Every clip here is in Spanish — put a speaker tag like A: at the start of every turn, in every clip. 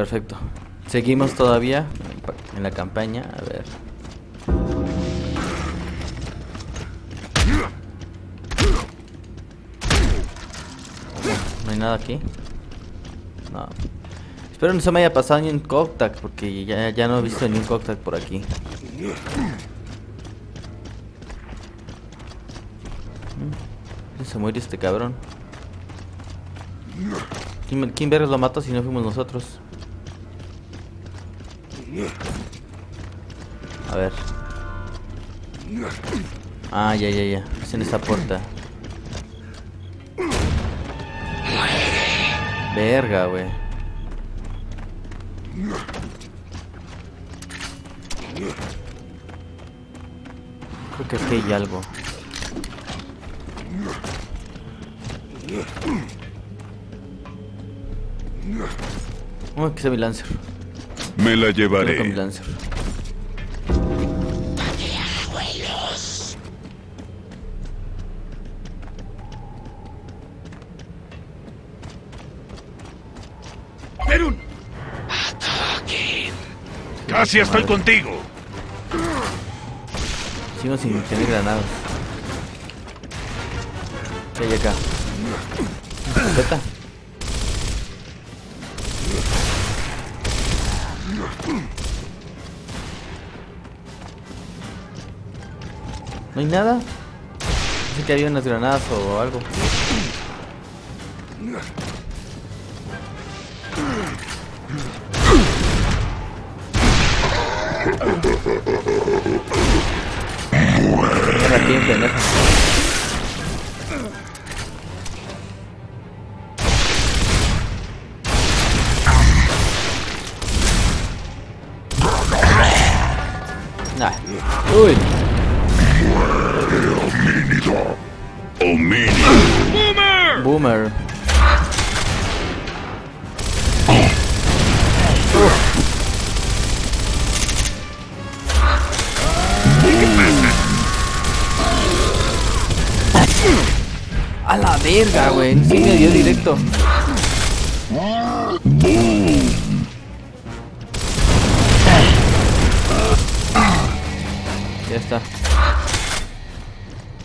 A: perfecto. Seguimos todavía en la campaña. A ver. No hay nada aquí. No. Espero no se me haya pasado ni un contact porque ya, no he visto ni un contact por aquí. Mm, Se muere este cabrón. ¿Quién, quién lo mata si no fuimos nosotros? Ah, ya, ya, ya. Es en esta puerta. Verga, güey. Creo que aquí hay algo. Oh, aquí está mi lancer.
B: Me la
A: Creo que mi
B: llevaré.
A: lancer.
B: Casi estoy contigo.
A: Sigo sin tener granadas. ¿Qué hay acá? ¿No hay nada? Pensé que había unas granadas o algo. Era verga, güey. Sí me dio directo. Ya está.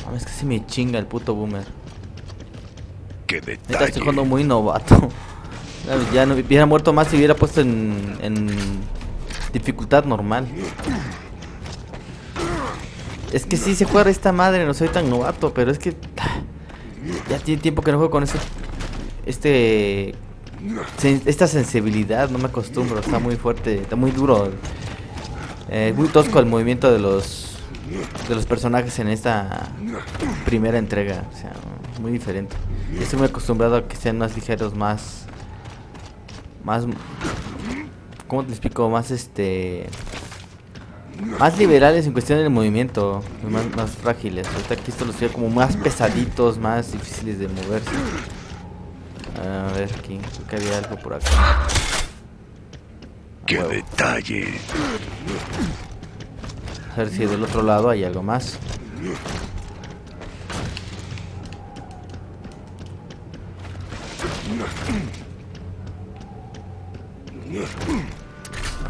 A: Mames, es que se me chinga el puto boomer.
B: Qué
A: Neta,
B: detalle.
A: estoy jugando muy novato. Ya no hubiera muerto más si hubiera puesto en, en dificultad normal. Es que sí se juega esta madre, no soy tan novato, pero es que ya tiene tiempo que no juego con este este esta sensibilidad, no me acostumbro, está muy fuerte, está muy duro. Eh, muy tosco el movimiento de los de los personajes en esta primera entrega, o sea, muy diferente. Estoy muy acostumbrado a que sean más ligeros, más más ¿cómo te explico? Más este más liberales en cuestión del movimiento, más, más frágiles. Ahorita aquí esto los veo como más pesaditos, más difíciles de moverse. A ver aquí, creo que había algo por acá.
B: Qué
A: Huevo.
B: detalle.
A: A ver si del otro lado hay algo más.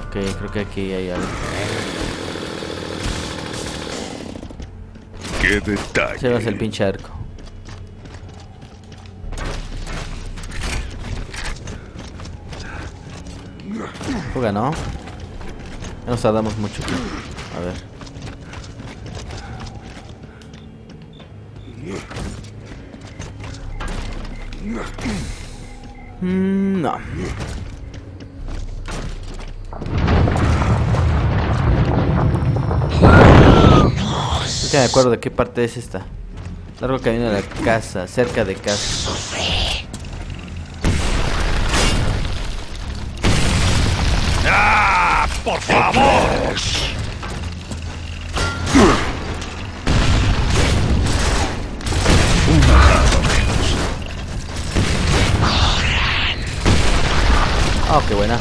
A: Ok, creo que aquí hay algo.
B: Qué
A: Se
B: detalle.
A: va el pinche arco. Fuga, ¿no? Ya nos tardamos mucho. A ver. Mm, no. Me acuerdo de qué parte es esta. Largo camino de la casa, cerca de casa.
B: ¡Ah! ¡Por favor!
A: Oh, qué buena.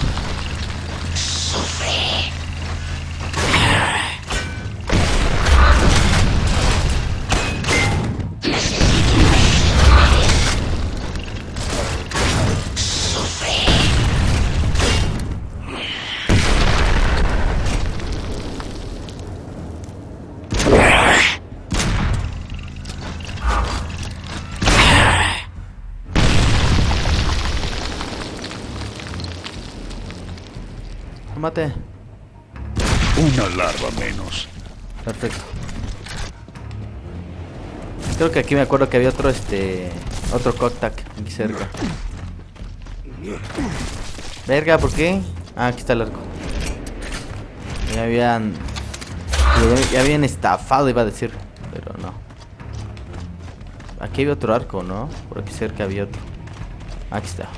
B: Una larva menos.
A: Perfecto. Creo que aquí me acuerdo que había otro, este... Otro Coctac aquí cerca. Verga, ¿por qué? Ah, aquí está el arco. Ya habían... Ya habían estafado, iba a decir. Pero no. Aquí había otro arco, ¿no? Por aquí cerca había otro. Aquí está.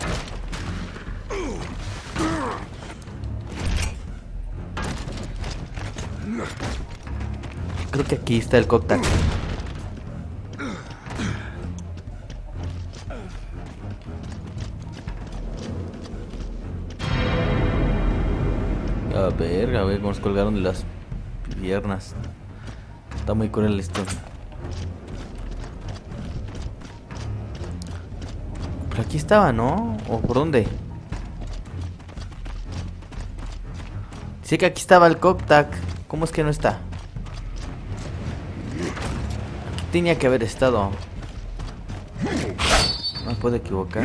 A: Creo que aquí está el Coctac. A ver, a ver cómo nos colgaron de las piernas. Está muy cruel esto. Pero aquí estaba, ¿no? ¿O por dónde? Dice que aquí estaba el Coctac. ¿Cómo es que no está? Tenía que haber estado. No me puedo equivocar.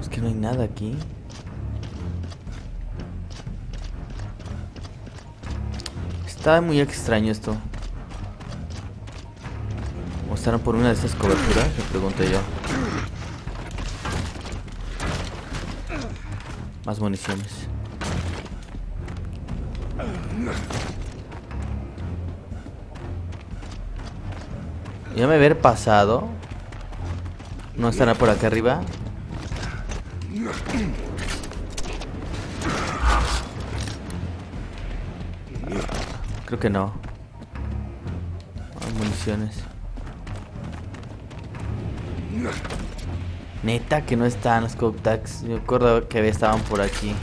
A: Es que no hay nada aquí. Está muy extraño esto. ¿O estarán por una de estas coberturas? Me pregunto yo. Más municiones. Ya me haber pasado. ¿No estará por acá arriba? Creo que no. Hay municiones. Neta que no están los Coctacs. Yo recuerdo que estaban por aquí.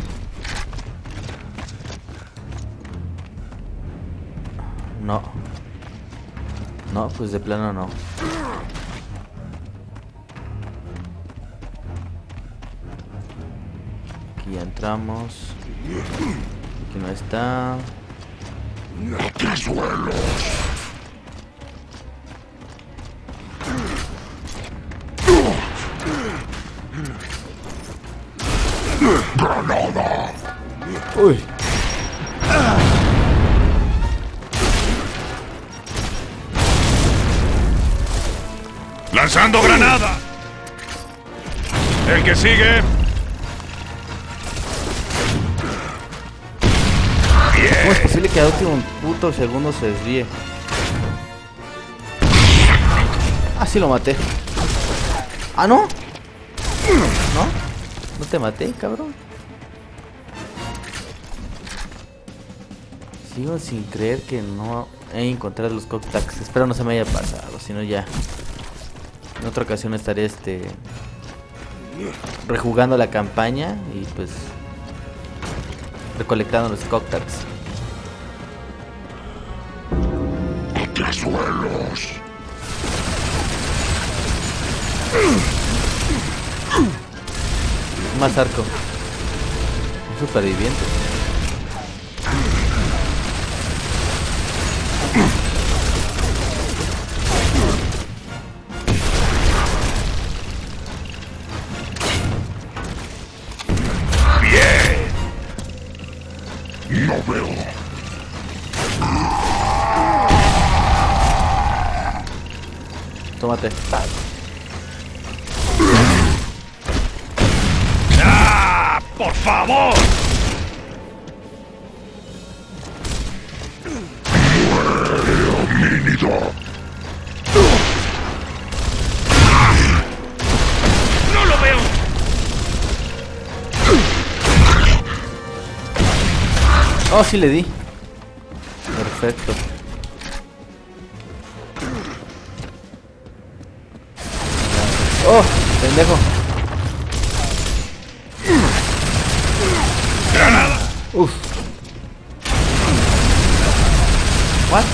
A: No, pues de plano no. Aquí ya entramos. Aquí no está. Uy.
B: ¡Lanzando granada! El que sigue.
A: ¿Cómo es posible que a último puto segundo se desvíe? Ah, sí lo maté. Ah, ¿no? ¿No? ¿No te maté, cabrón? Sigo sin creer que no he encontrado los Coctacs. Espero no se me haya pasado, si no ya. En otra ocasión estaré este rejugando la campaña y pues recolectando los Coctacs.
B: Suelos.
A: Más arco. Un superviviente. Oh, sí le di. Perfecto. Oh, pendejo.
B: ¡Granada!
A: Uf. What?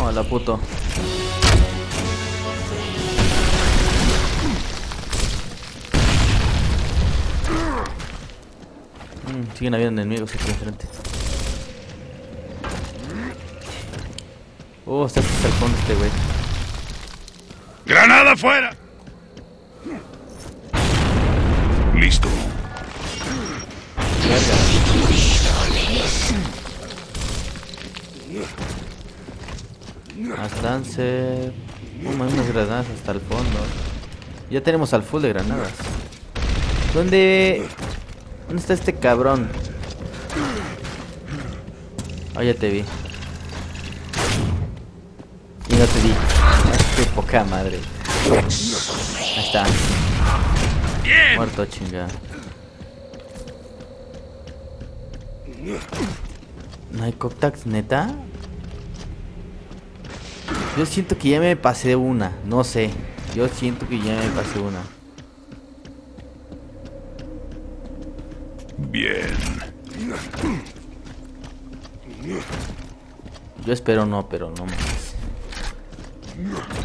A: Hola, puto. Siguen habiendo enemigos aquí enfrente. Oh, está hasta el fondo este güey.
B: ¡Granada fuera! Listo.
A: Lancer. Oh, hay unas granadas hasta el fondo. Ya tenemos al full de granadas. ¿Dónde? ¿Dónde está este cabrón? Oh, ya te vi. Y no te vi. Qué poca madre. Ahí está. Muerto chinga. ¿No hay contacts neta? Yo siento que ya me pasé una, no sé. Yo siento que ya me pasé una.
B: Bien.
A: Yo espero no, pero no más.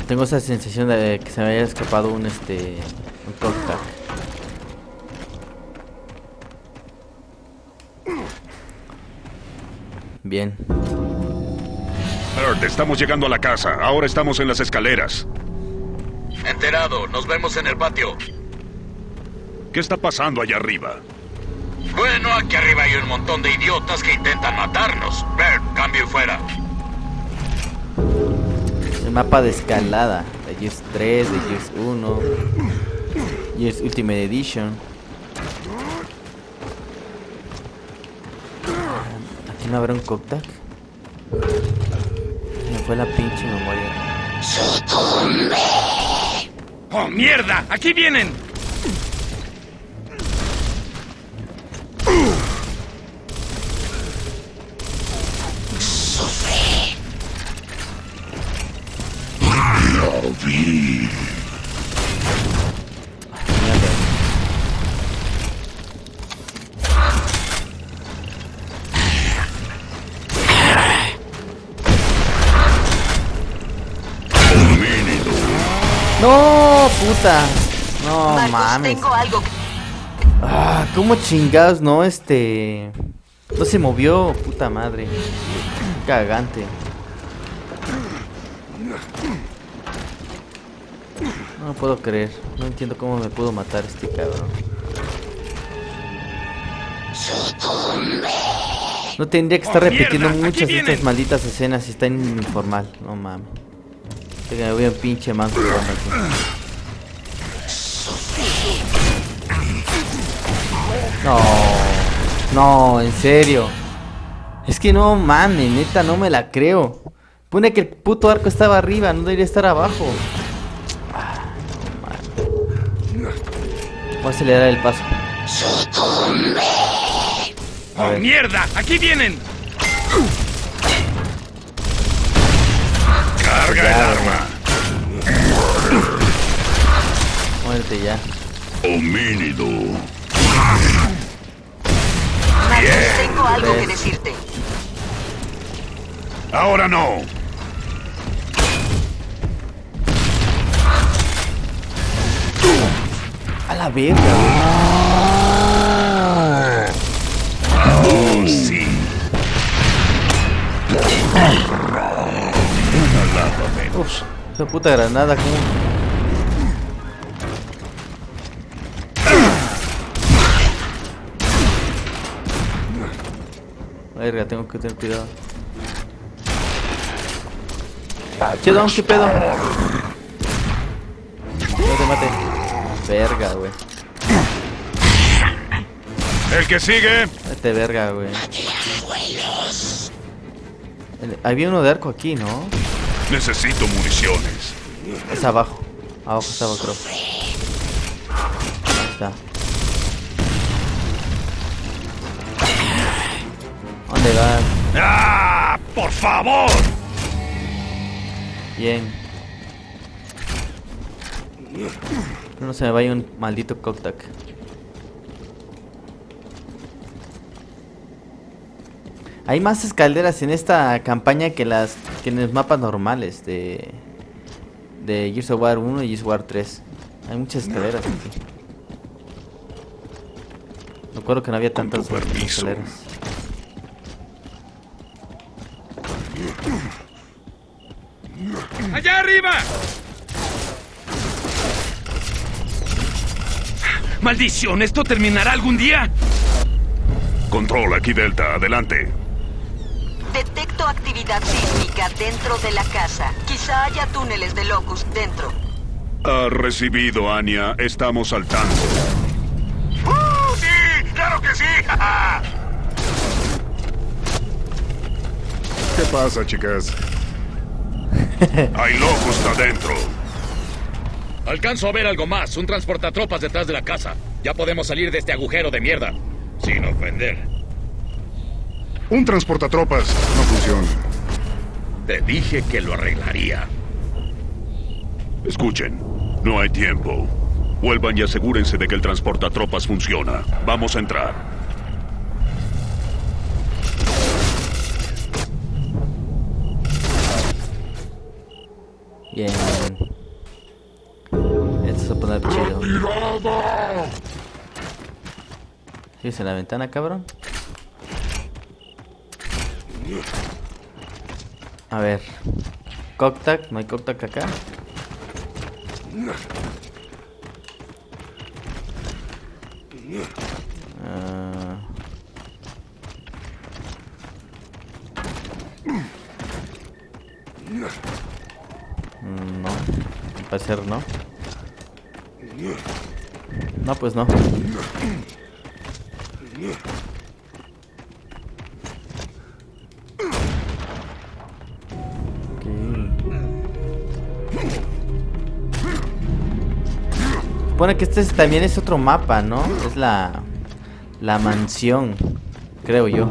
A: Tengo esa sensación de que se me haya escapado un este un contact. Bien.
B: Earth, estamos llegando a la casa. Ahora estamos en las escaleras.
C: Enterado, nos vemos en el patio.
B: ¿Qué está pasando allá arriba?
C: Bueno, aquí arriba hay un montón de idiotas que intentan matarnos. Bert, cambio y fuera.
A: El mapa de escalada de Gears 3, de Gears 1, Gears Ultimate Edition. Aquí no habrá un contact. Se me fue la pinche memoria.
B: ¡Oh, mierda! ¡Aquí vienen!
A: No, puta. No
D: Marcos,
A: mames.
D: tengo algo que...
A: Ah, ¿cómo chingados, no? Este. No se movió, puta madre. Cagante. No puedo creer. No entiendo cómo me pudo matar este cabrón. No tendría que estar
B: ¡Oh,
A: repitiendo muchas de estas malditas escenas si está en informal. No mames. Que me voy a un pinche manco. No, no, en serio. Es que no mames, neta, no me la creo. Pone que el puto arco estaba arriba, no debería estar abajo. Voy a acelerar el paso.
B: ¡Oh, mierda! ¡Aquí vienen! ¡Carga el arma!
A: Muérete ya.
B: Homínido.
D: Marcos, tengo algo que decirte.
B: Ahora no.
A: A la verga.
B: Oh, sí. Lava menos.
A: Esa puta granada, ¿cómo? Verga, tengo que tener cuidado. Che, Don, ¿qué pedo? No te mate. Verga, güey.
B: El que sigue.
A: Vete verga, güey. Había uno de arco aquí, ¿no?
B: Necesito municiones.
A: Es abajo. Abajo estaba, creo. Ahí está. ¿Dónde vas?
B: ¡Ah! ¡Por favor!
A: Bien. No se me vaya un maldito cocktack. Hay más escaleras en esta campaña que las que en los mapas normales de de Gears of War 1 y Gears of War 3. Hay muchas escaleras aquí. Recuerdo que no había tantas escaleras. ¡Allá arriba!
E: ¡Maldición! ¿Esto terminará algún día?
B: Control, aquí Delta, adelante.
D: Actividad sísmica dentro de la casa. Quizá haya túneles de Locust dentro.
B: Ha recibido, Anya. Estamos al tanto.
C: ¡Uh, sí! ¡Claro que sí!
F: ¿Qué pasa, chicas?
B: Hay locos adentro.
G: Alcanzo a ver algo más. Un transportatropas detrás de la casa. Ya podemos salir de este agujero de mierda. Sin ofender.
F: Un transportatropas no funciona.
G: Te dije que lo arreglaría.
B: Escuchen, no hay tiempo. Vuelvan y asegúrense de que el transportatropas funciona. Vamos a entrar.
A: Bien. Esto se va a poner chido. ¿Sigues en la ventana, cabrón? A ver. Coctac, no hay Coctac acá. Ah. Mm, No, parecer no. No, pues no. Supone que este es- también es otro mapa, ¿no? Es la la mansión, creo yo.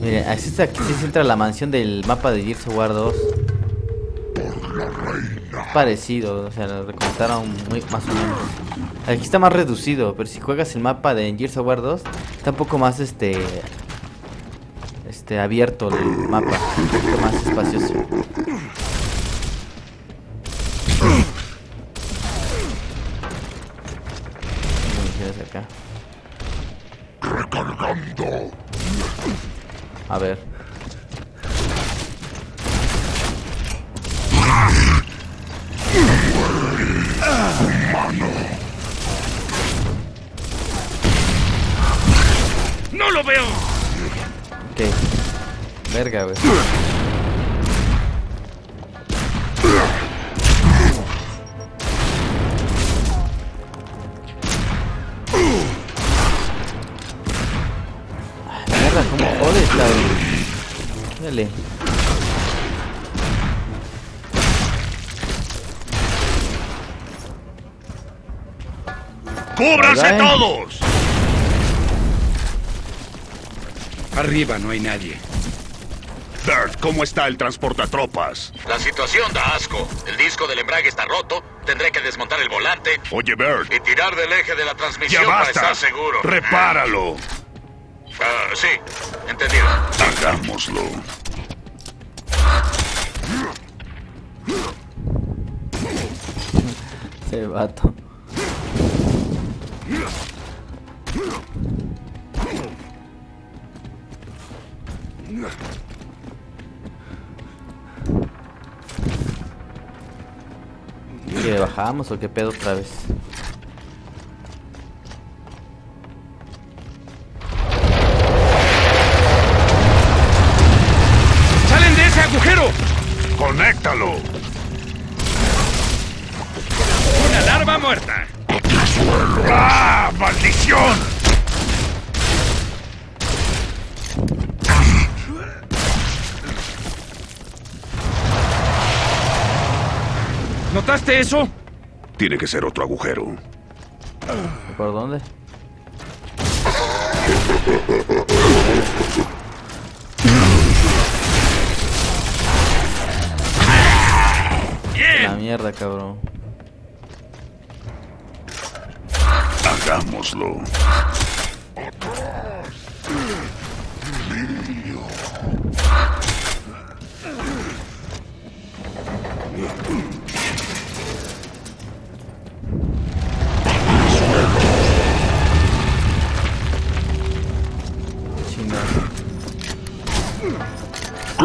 A: Mire, está, aquí se entra la mansión del mapa de Gears of War 2. Es parecido, o sea, lo recortaron muy, más o menos. Aquí está más reducido, pero si juegas el mapa de Gears of War 2, está un poco más este este abierto el mapa, un poquito más espacioso. A ver.
E: ¡No lo veo!
A: Ok. Verga, güey.
B: ¡Cúbranse
A: eh.
B: todos!
E: Arriba no hay nadie.
B: Bert, ¿cómo está el transportatropas?
C: La situación da asco. El disco del embrague está roto. Tendré que desmontar el volante
B: Oye, Bert,
C: y tirar del eje de la transmisión
B: ya
C: para
B: basta.
C: estar seguro.
B: Repáralo.
C: Ah, sí, entendido.
B: Hagámoslo.
A: Ese vato. ¿Que bajamos o qué pedo otra vez?
E: ¿Notaste eso?
B: Tiene que ser otro agujero.
A: ¿Por dónde? La mierda, cabrón.
B: Hagámoslo.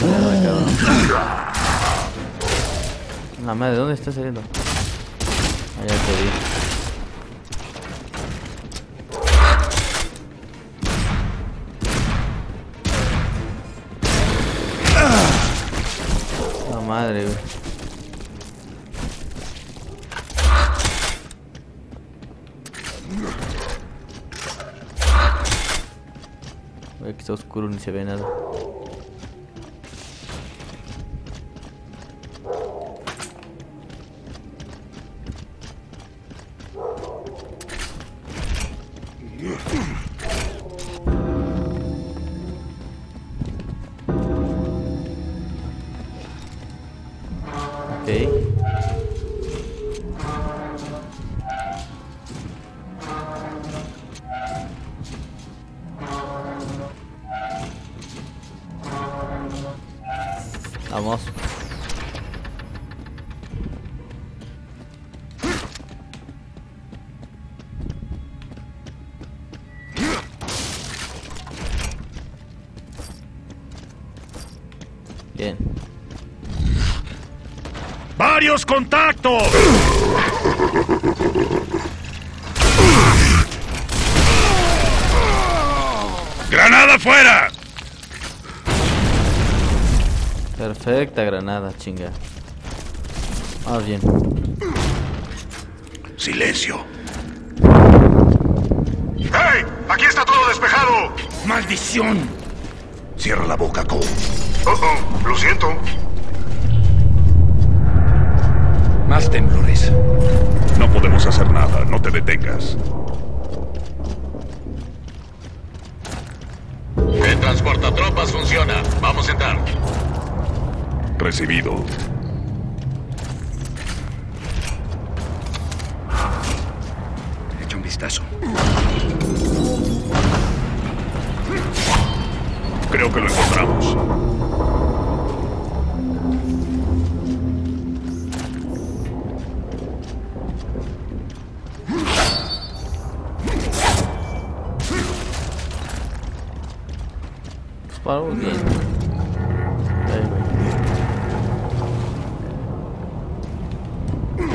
A: La madre, ¿dónde está saliendo? Allá te vi. La madre. Güey, que está oscuro, ni se ve nada.
B: ¡Varios contactos! ¡Granada fuera!
A: Perfecta granada, chinga. Más bien.
B: Silencio.
F: ¡Hey! ¡Aquí está todo despejado!
E: ¡Maldición!
B: Cierra la boca, Cole.
F: Oh, oh, lo siento.
E: Más temblores.
B: No podemos hacer nada. No te detengas.
C: El transportatropas funciona. Vamos a entrar.
B: Recibido.
E: Echa un vistazo.
B: Creo que lo encontramos.
A: Bien. Güey.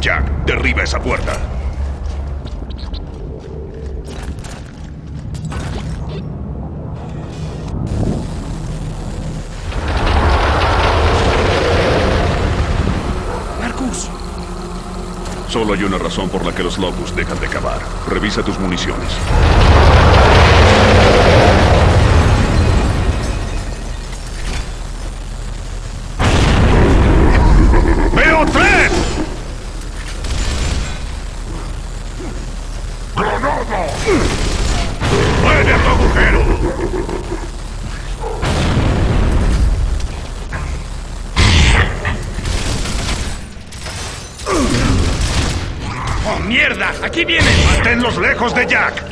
B: Jack, derriba esa puerta.
E: ¡Marcus!
B: Solo hay una razón por la que los Locus dejan de cavar. Revisa tus municiones.
E: ¡Oh, mierda! ¡Aquí vienen!
B: ¡Manténlos lejos de Jack!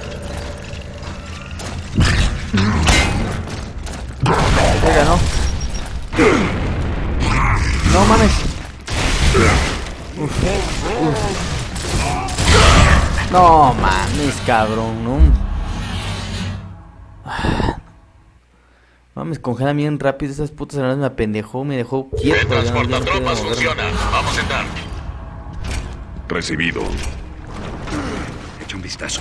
A: Venga, no. No mames. Uf, uf. No mames, cabrón, no. Mames, congela bien rápido esas putas granadas me apendejó, me dejó
C: El
A: quieto. ya no- ya no
C: funciona. Vamos a entrar.
B: Recibido.
E: Echa un vistazo.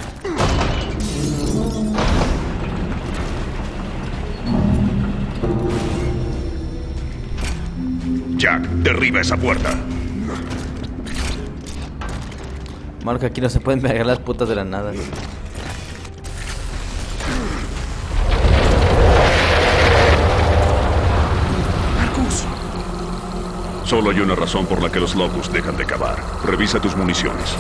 B: Jack, derriba esa puerta.
A: Marco, aquí no se pueden pegar las putas granadas.
E: ¡Marcus!
B: Solo hay una razón por la que los Locus dejan de cavar. Revisa tus municiones.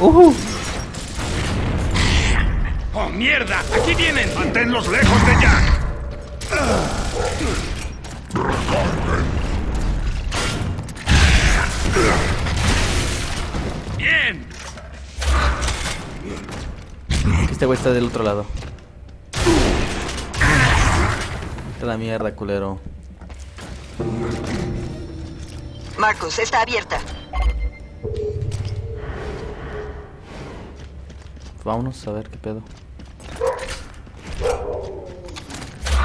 A: Uh,
E: ¡Oh, mierda! ¡Aquí vienen!
F: Manténlos lejos de Jack.
E: ¡Bien!
A: este güey está del otro lado. Está la mierda, culero.
D: Marcus, está abierta.
A: Vámonos a ver qué pedo.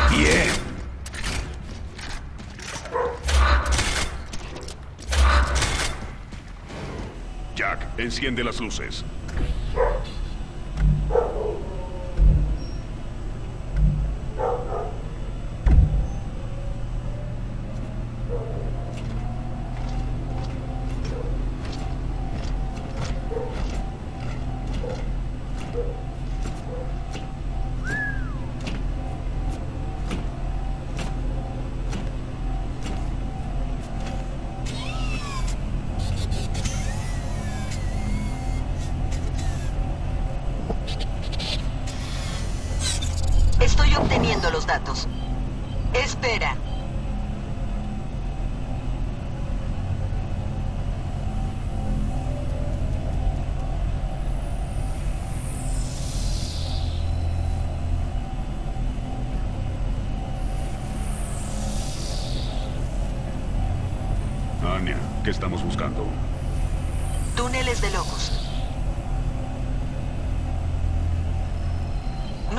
F: Bien.
B: Jack, enciende las luces.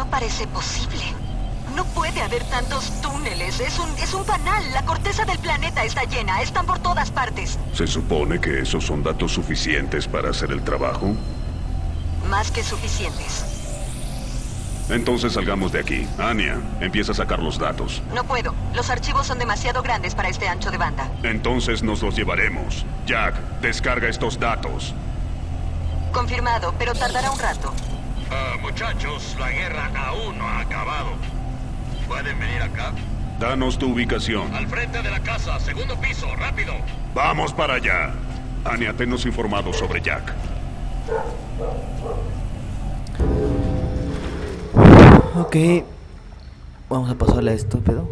D: No parece posible. No puede haber tantos túneles. Es un, es un panal. La corteza del planeta está llena. Están por todas partes.
B: ¿Se supone que esos son datos suficientes para hacer el trabajo?
D: Más que suficientes.
B: Entonces salgamos de aquí. Anya, empieza a sacar los datos.
D: No puedo. Los archivos son demasiado grandes para este ancho de banda.
B: Entonces nos los llevaremos. Jack, descarga estos datos.
D: Confirmado, pero tardará un rato.
C: Ah, muchachos, la guerra aún no ha acabado. ¿Pueden venir acá?
B: Danos tu ubicación.
C: Al frente de la casa, segundo piso, rápido.
B: Vamos para allá. Anya, tenos informado sobre Jack.
A: Ok. Vamos a pasarle a esto, pedo.